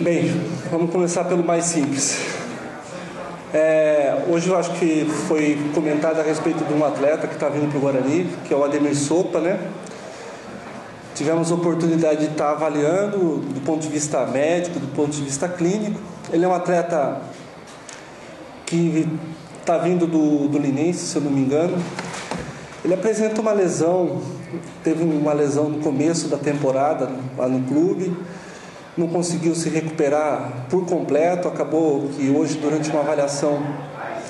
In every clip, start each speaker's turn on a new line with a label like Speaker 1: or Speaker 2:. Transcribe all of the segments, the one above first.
Speaker 1: Bem, vamos começar pelo mais simples. É, hoje eu acho que foi comentado a respeito de um atleta que está vindo para o Guarani, que é o Ademir Sopa, né? Tivemos a oportunidade de estar tá avaliando do ponto de vista médico, do ponto de vista clínico. Ele é um atleta que está vindo do, do Linense, se eu não me engano. Ele apresenta uma lesão teve uma lesão no começo da temporada lá no clube, não conseguiu se recuperar por completo, acabou que hoje durante uma avaliação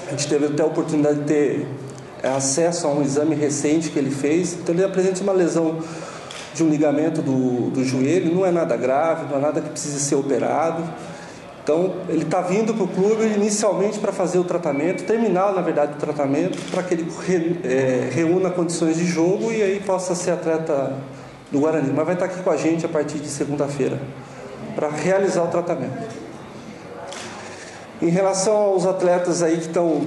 Speaker 1: a gente teve até a oportunidade de ter é, acesso a um exame recente que ele fez, então ele apresenta uma lesão de um ligamento do, do joelho, não é nada grave, não é nada que precise ser operado. Então, ele está vindo para o clube inicialmente para fazer o tratamento, terminar, na verdade, o tratamento, para que ele re, é, reúna condições de jogo e aí possa ser atleta do Guarani. Mas vai estar tá aqui com a gente a partir de segunda-feira para realizar o tratamento. Em relação aos atletas aí que estão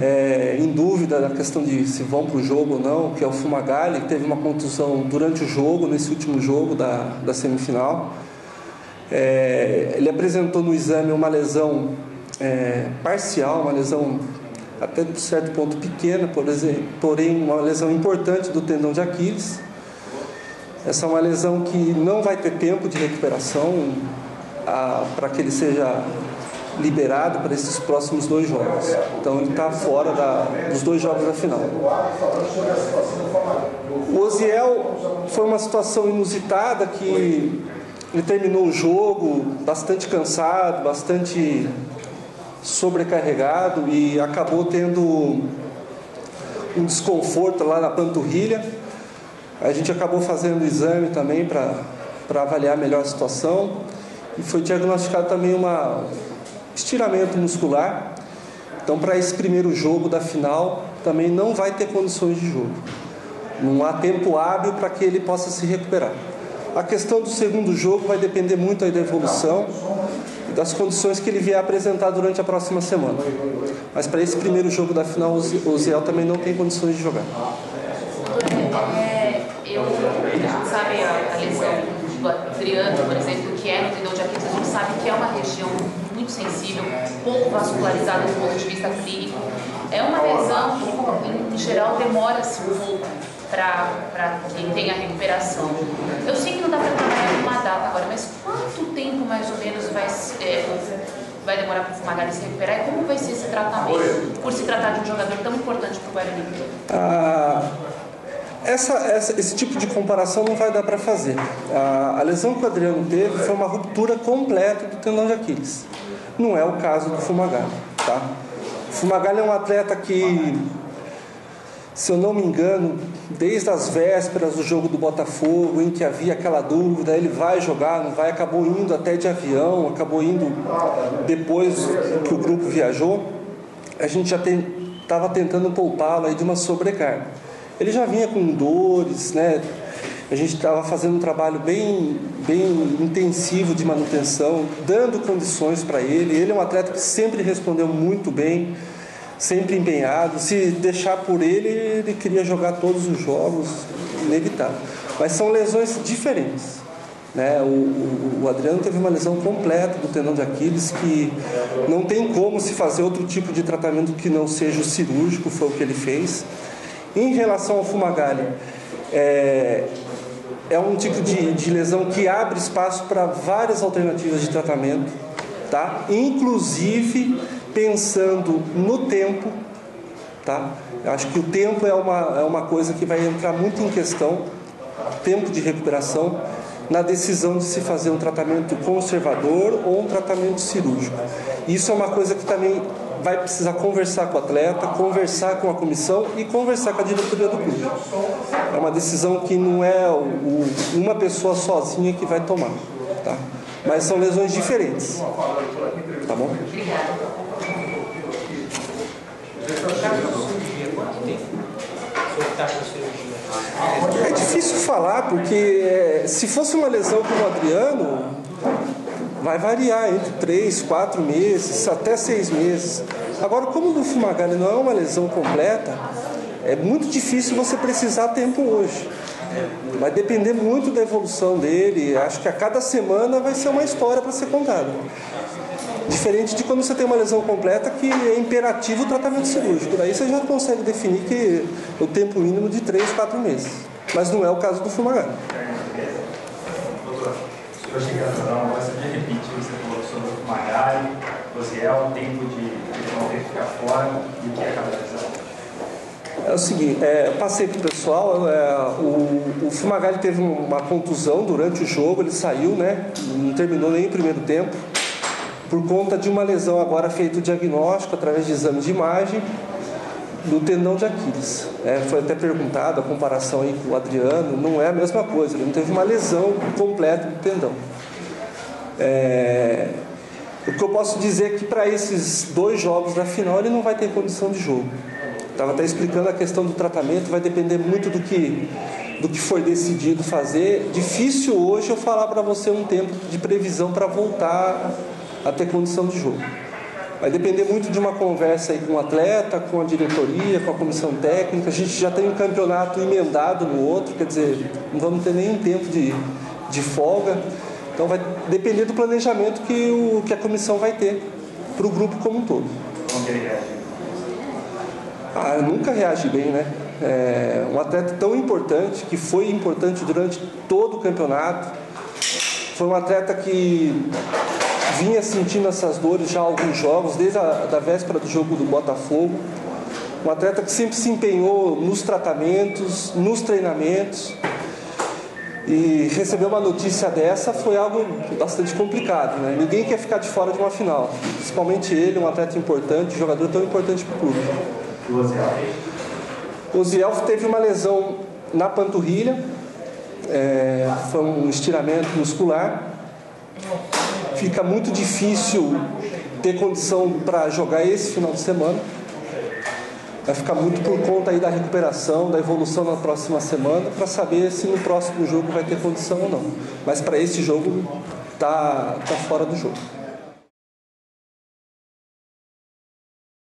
Speaker 1: é, em dúvida na questão de se vão para o jogo ou não, que é o Fumagalli, que teve uma contusão durante o jogo, nesse último jogo da, da semifinal. É, ele apresentou no exame uma lesão é, parcial, uma lesão até de certo ponto pequena, por exemplo, porém uma lesão importante do tendão de Aquiles. Essa é uma lesão que não vai ter tempo de recuperação para que ele seja liberado para esses próximos dois jogos. Então ele está fora da, dos dois jogos da final. O Oziel foi uma situação inusitada que ele terminou o jogo bastante cansado, bastante sobrecarregado e acabou tendo um desconforto lá na panturrilha. A gente acabou fazendo exame também para avaliar melhor a situação e foi diagnosticado também um estiramento muscular. Então, para esse primeiro jogo da final, também não vai ter condições de jogo. Não há tempo hábil para que ele possa se recuperar. A questão do segundo jogo vai depender muito aí da evolução e das condições que ele vier apresentar durante a próxima semana. Mas para esse primeiro jogo da final, o Ziel também não tem condições de jogar.
Speaker 2: É, eu, a gente sabe a, a lesão do Adriano, por exemplo, que é no tendão de Aquiles, a gente sabe que é uma região muito sensível, pouco vascularizada do ponto de vista clínico. É uma lesão que, em geral, demora-se um pouco para quem tem a recuperação. Eu sei que não dá para trabalhar com uma data agora, mas quanto tempo mais ou menos vai, é, vai demorar para o Fumagalli se recuperar e como vai ser esse tratamento, por se tratar de um jogador tão importante para o Guarani?
Speaker 1: Ah, essa, essa, esse tipo de comparação não vai dar para fazer. A, a lesão que o Adriano teve foi uma ruptura completa do tendão de Aquiles. Não é o caso do Fumagalli. Tá? O Fumagalli é um atleta que se eu não me engano, desde as vésperas do jogo do Botafogo, em que havia aquela dúvida, ele vai jogar, não vai, acabou indo até de avião, acabou indo depois que o grupo viajou, a gente já estava tentando poupá-lo de uma sobrecarga. Ele já vinha com dores, né? A gente estava fazendo um trabalho bem, bem intensivo de manutenção, dando condições para ele. Ele é um atleta que sempre respondeu muito bem sempre empenhado. Se deixar por ele, ele queria jogar todos os jogos, inevitável. Mas são lesões diferentes. Né? O, o, o, Adriano teve uma lesão completa do tendão de Aquiles que não tem como se fazer outro tipo de tratamento que não seja o cirúrgico, foi o que ele fez. Em relação ao Fumagalli, é, é um tipo de, de lesão que abre espaço para várias alternativas de tratamento, tá? inclusive pensando no tempo, tá? Acho que o tempo é uma, é uma coisa que vai entrar muito em questão, tempo de recuperação, na decisão de se fazer um tratamento conservador ou um tratamento cirúrgico. Isso é uma coisa que também vai precisar conversar com o atleta, conversar com a comissão e conversar com a diretoria do clube. É uma decisão que não é o, o, uma pessoa sozinha que vai tomar, tá? Mas são lesões diferentes, tá bom? É difícil falar, porque é, se fosse uma lesão como o Adriano, vai variar entre 3, 4 meses, até 6 meses. Agora, como o do Fumagalli não é uma lesão completa, é muito difícil você precisar tempo hoje. Vai depender muito da evolução dele. Acho que a cada semana vai ser uma história para ser contada. Diferente de quando você tem uma lesão completa que é imperativo o tratamento cirúrgico. Daí você já consegue definir que o tempo mínimo de 3, 4 meses. Mas não é o caso do Fumagalli.
Speaker 3: Doutor, o senhor chegando a dar gostaria de repetir, você falou sobre o Fumagalli, você é o tempo de, não ter ficar fora e o que é cada?
Speaker 1: É o seguinte, é, passei para o pessoal, é, o, o Fumagalli teve uma contusão durante o jogo, ele saiu, né? Não terminou nem o primeiro tempo por conta de uma lesão agora feito o diagnóstico através de exame de imagem do tendão de Aquiles. É, foi até perguntado a comparação aí com o Adriano, não é a mesma coisa, ele não teve uma lesão completa do tendão. É, o que eu posso dizer é que para esses dois jogos da final ele não vai ter condição de jogo. Estava até explicando a questão do tratamento, vai depender muito do que, do que foi decidido fazer. Difícil hoje eu falar para você um tempo de previsão para voltar a ter condição de jogo. Vai depender muito de uma conversa aí com o atleta, com a diretoria, com a comissão técnica. A gente já tem um campeonato emendado no outro, quer dizer, não vamos ter nem tempo de, de folga. Então vai depender do planejamento que, o, que a comissão vai ter para o grupo como um todo.
Speaker 3: Como ele reage?
Speaker 1: Ah, nunca reage bem, né? É, um atleta tão importante, que foi importante durante todo o campeonato, foi um atleta que vinha sentindo essas dores já há alguns jogos, desde a da véspera do jogo do Botafogo. Um atleta que sempre se empenhou nos tratamentos, nos treinamentos. E receber uma notícia dessa foi algo bastante complicado. Né? Ninguém quer ficar de fora de uma final, principalmente ele, um atleta importante, um jogador tão importante para o clube. O Ziel teve uma lesão na panturrilha, é, foi um estiramento muscular fica muito difícil ter condição para jogar esse final de semana. Vai ficar muito por conta aí da recuperação, da evolução na próxima semana, para saber se no próximo jogo vai ter condição ou não. Mas para esse jogo tá, tá fora do jogo.